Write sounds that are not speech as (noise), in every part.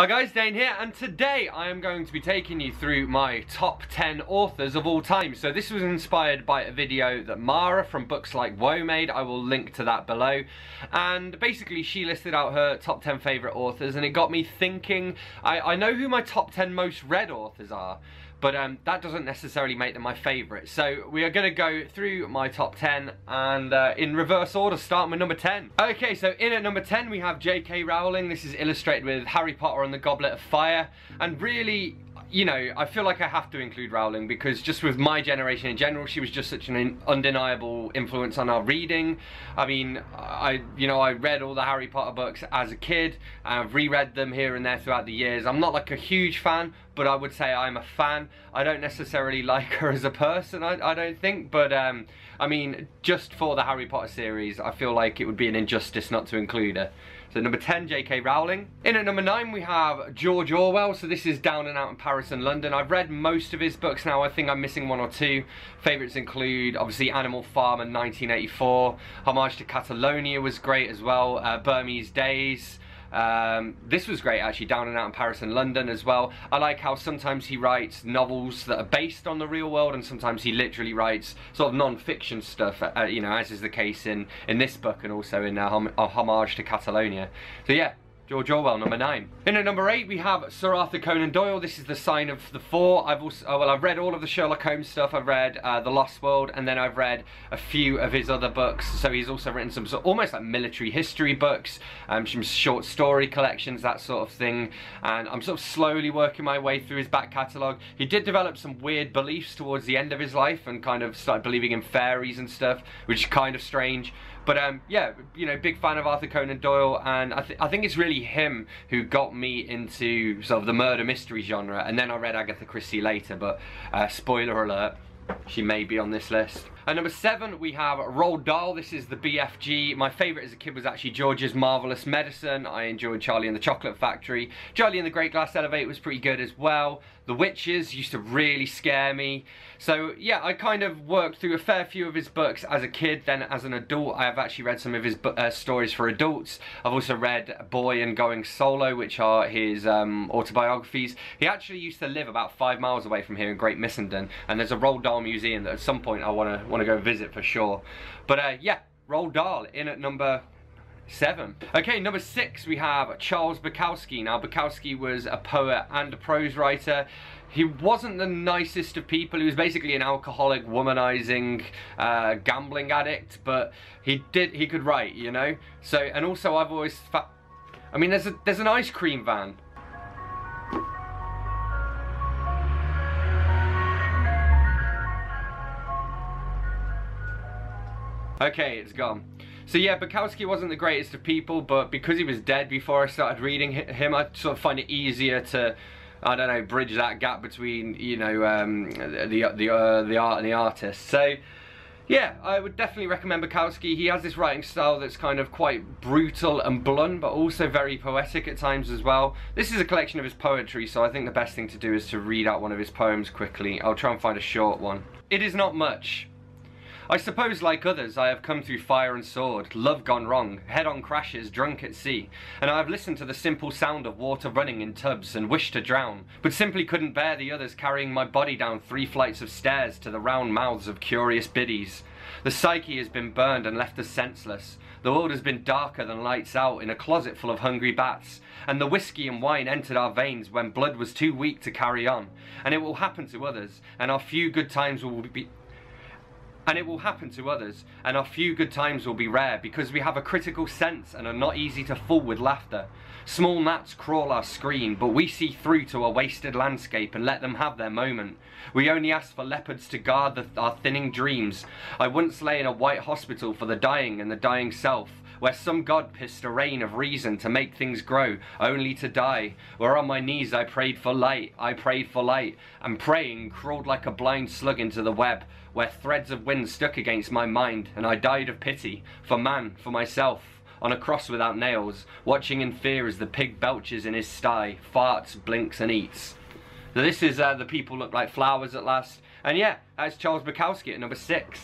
Hi guys, Dane here, and today I am going to be taking you through my top 10 authors of all time. So this was inspired by a video that Mara from Books Like Woah made, I will link to that below. And basically she listed out her top 10 favourite authors and it got me thinking, I, I know who my top 10 most read authors are, but um, that doesn't necessarily make them my favourite. So we are going to go through my top 10 and uh, in reverse order, starting with number 10. Okay, so in at number 10 we have J.K. Rowling. This is illustrated with Harry Potter and the Goblet of Fire. And really, you know, I feel like I have to include Rowling because just with my generation in general, she was just such an undeniable influence on our reading. I mean, I, you know, I read all the Harry Potter books as a kid. I've reread them here and there throughout the years. I'm not like a huge fan, but I would say I'm a fan. I don't necessarily (laughs) like her as a person, I, I don't think, but um, I mean, just for the Harry Potter series, I feel like it would be an injustice not to include her. So number 10, J.K. Rowling. In at number 9 we have George Orwell, so this is Down and Out in Paris and London. I've read most of his books now, I think I'm missing one or two. Favourites include, obviously, Animal Farm and 1984. Homage to Catalonia was great as well. Uh, Burmese Days. Um, this was great actually, Down and Out in Paris and London as well. I like how sometimes he writes novels that are based on the real world and sometimes he literally writes sort of non-fiction stuff, uh, you know, as is the case in, in this book and also in uh, hom Homage to Catalonia. So yeah, George Orwell, number nine. In at number eight, we have Sir Arthur Conan Doyle. This is the sign of the four. I've also, oh, well, I've read all of the Sherlock Holmes stuff. I've read uh, The Lost World, and then I've read a few of his other books. So he's also written some sort of, almost like military history books, um, some short story collections, that sort of thing. And I'm sort of slowly working my way through his back catalogue. He did develop some weird beliefs towards the end of his life and kind of started believing in fairies and stuff, which is kind of strange. But um, yeah, you know, big fan of Arthur Conan Doyle, and I, th I think it's really him who got me into sort of the murder mystery genre. And then I read Agatha Christie later, but uh, spoiler alert, she may be on this list. At number seven, we have Roald Dahl. This is the BFG. My favourite as a kid was actually George's Marvellous Medicine. I enjoyed Charlie and the Chocolate Factory. Charlie and the Great Glass Elevator was pretty good as well. The Witches used to really scare me. So yeah, I kind of worked through a fair few of his books as a kid. Then as an adult, I have actually read some of his uh, stories for adults. I've also read Boy and Going Solo, which are his um, autobiographies. He actually used to live about five miles away from here in Great Missenden. And there's a Roald Dahl museum that at some point I want to want to go visit for sure. But uh, yeah, Roald Dahl in at number seven. Okay, number six, we have Charles Bukowski. Now, Bukowski was a poet and a prose writer. He wasn't the nicest of people. He was basically an alcoholic, womanizing, uh, gambling addict, but he did, he could write, you know? So, and also I've always, I mean, there's a, there's an ice cream van Okay, it's gone. So yeah, Bukowski wasn't the greatest of people, but because he was dead before I started reading him, I sort of find it easier to, I don't know, bridge that gap between, you know, um, the, the, uh, the art and the artist. So, yeah, I would definitely recommend Bukowski. He has this writing style that's kind of quite brutal and blunt, but also very poetic at times as well. This is a collection of his poetry, so I think the best thing to do is to read out one of his poems quickly. I'll try and find a short one. It is not much, I suppose, like others, I have come through fire and sword, love gone wrong, head-on crashes, drunk at sea, and I have listened to the simple sound of water running in tubs and wished to drown, but simply couldn't bear the others carrying my body down three flights of stairs to the round mouths of curious biddies. The psyche has been burned and left us senseless. The world has been darker than lights out in a closet full of hungry bats, and the whiskey and wine entered our veins when blood was too weak to carry on. And it will happen to others, and our few good times will be and it will happen to others, and our few good times will be rare because we have a critical sense and are not easy to fool with laughter. Small gnats crawl our screen, but we see through to a wasted landscape and let them have their moment. We only ask for leopards to guard the, our thinning dreams. I once lay in a white hospital for the dying and the dying self, where some god pissed a rain of reason to make things grow, only to die. Where on my knees I prayed for light, I prayed for light, and praying crawled like a blind slug into the web, where threads of wind stuck against my mind, and I died of pity, for man, for myself, on a cross without nails, watching in fear as the pig belches in his sty, farts, blinks and eats. This is uh, The People Look Like Flowers at last. And yeah, that's Charles Bukowski at number six.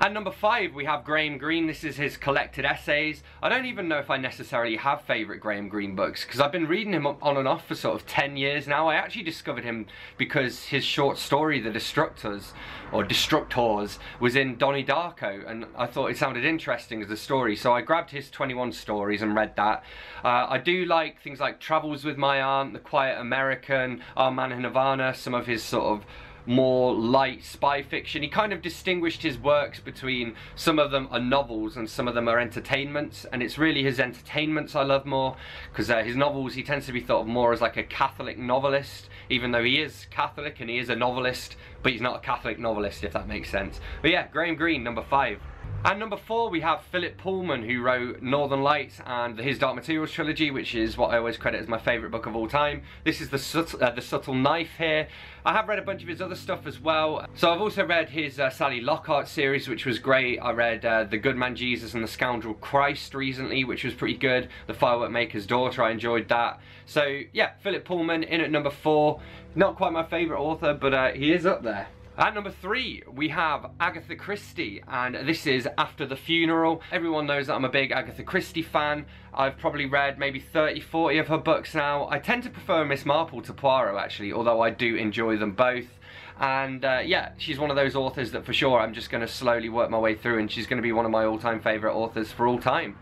At number five, we have Graham Greene. This is his collected essays. I don't even know if I necessarily have favourite Graham Greene books because I've been reading him on and off for sort of 10 years now. I actually discovered him because his short story, The Destructors, or Destructors, was in Donnie Darko and I thought it sounded interesting as a story. So I grabbed his 21 stories and read that. Uh, I do like things like Travels with My Aunt, The Quiet American, Our Man in Havana, some of his sort of more light spy fiction. He kind of distinguished his works between some of them are novels and some of them are entertainments and it's really his entertainments I love more because uh, his novels he tends to be thought of more as like a Catholic novelist even though he is Catholic and he is a novelist but he's not a Catholic novelist if that makes sense. But yeah, Graham Greene number five. And number four, we have Philip Pullman, who wrote Northern Lights and His Dark Materials trilogy, which is what I always credit as my favourite book of all time. This is the, Sut uh, the Subtle Knife here. I have read a bunch of his other stuff as well. So I've also read his uh, Sally Lockhart series, which was great. I read uh, The Good Man Jesus and The Scoundrel Christ recently, which was pretty good. The Firework Maker's Daughter, I enjoyed that. So yeah, Philip Pullman in at number four. Not quite my favourite author, but uh, he is up there. At number three, we have Agatha Christie, and this is After the Funeral. Everyone knows that I'm a big Agatha Christie fan. I've probably read maybe 30, 40 of her books now. I tend to prefer Miss Marple to Poirot, actually, although I do enjoy them both. And uh, yeah, she's one of those authors that for sure I'm just going to slowly work my way through, and she's going to be one of my all-time favourite authors for all time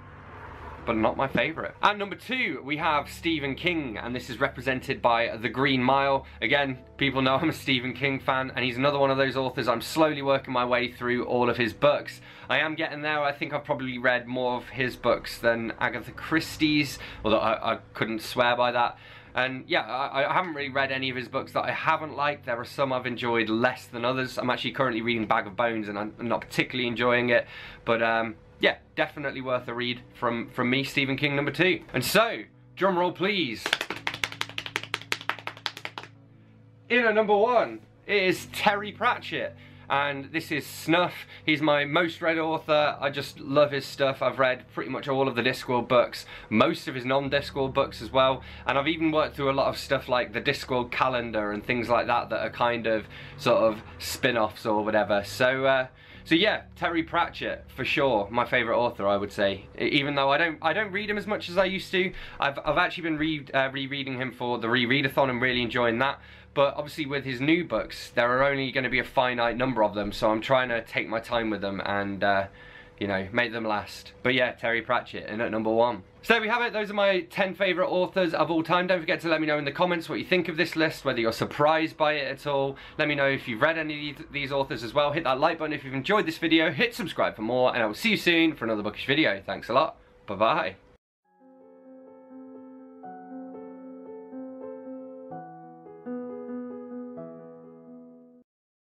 but not my favourite. And number two, we have Stephen King, and this is represented by The Green Mile. Again, people know I'm a Stephen King fan, and he's another one of those authors I'm slowly working my way through all of his books. I am getting there. I think I've probably read more of his books than Agatha Christie's, although I, I couldn't swear by that. And yeah, I, I, haven't really read any of his books that I haven't liked. There are some I've enjoyed less than others. I'm actually currently reading Bag of Bones and I'm not particularly enjoying it. But um, yeah, definitely worth a read from, from me, Stephen King number two. And so, drum roll please. In at number one is Terry Pratchett and this is Snuff. He's my most read author. I just love his stuff. I've read pretty much all of the Discworld books, most of his non-Discworld books as well, and I've even worked through a lot of stuff like the Discworld calendar and things like that that are kind of sort of spin-offs or whatever. So uh, so yeah, Terry Pratchett for sure, my favourite author, I would say. Even though I don't, I don't read him as much as I used to. I've, I've actually been re uh, rereading him for the rereadathon and really enjoying that. But obviously, with his new books, there are only going to be a finite number of them, so I'm trying to take my time with them and. Uh, you know, make them last. But yeah, Terry Pratchett in at number one. So there we have it, those are my 10 favourite authors of all time. Don't forget to let me know in the comments what you think of this list, whether you're surprised by it at all. Let me know if you've read any of these authors as well. Hit that like button if you've enjoyed this video, hit subscribe for more, and I will see you soon for another bookish video. Thanks a lot, bye bye.